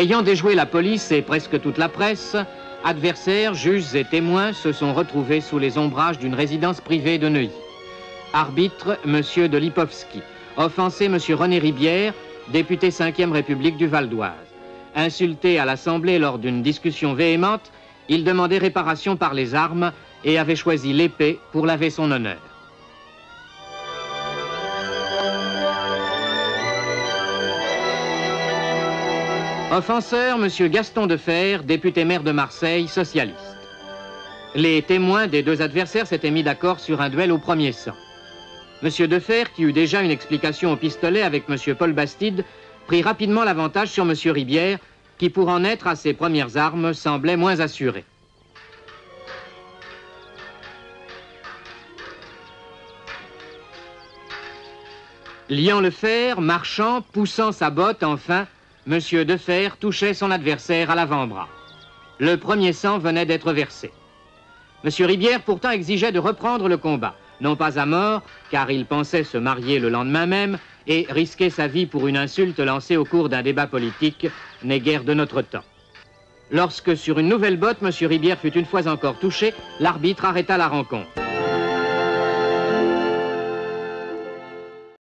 Ayant déjoué la police et presque toute la presse, adversaires, juges et témoins se sont retrouvés sous les ombrages d'une résidence privée de Neuilly. Arbitre, M. de Lipovski. Offensé, M. René Ribière, député 5e République du Val d'Oise. Insulté à l'Assemblée lors d'une discussion véhémente, il demandait réparation par les armes et avait choisi l'épée pour laver son honneur. Offenseur, M. Gaston Defer, député maire de Marseille, socialiste. Les témoins des deux adversaires s'étaient mis d'accord sur un duel au premier sang. M. Defer, qui eut déjà une explication au pistolet avec M. Paul Bastide, prit rapidement l'avantage sur M. Ribière, qui pour en être à ses premières armes semblait moins assuré. Liant le fer, marchant, poussant sa botte, enfin, M. Defer touchait son adversaire à l'avant-bras. Le premier sang venait d'être versé. M. Ribière pourtant exigeait de reprendre le combat, non pas à mort, car il pensait se marier le lendemain même et risquer sa vie pour une insulte lancée au cours d'un débat politique n'est guère de notre temps. Lorsque sur une nouvelle botte, M. Ribière fut une fois encore touché, l'arbitre arrêta la rencontre.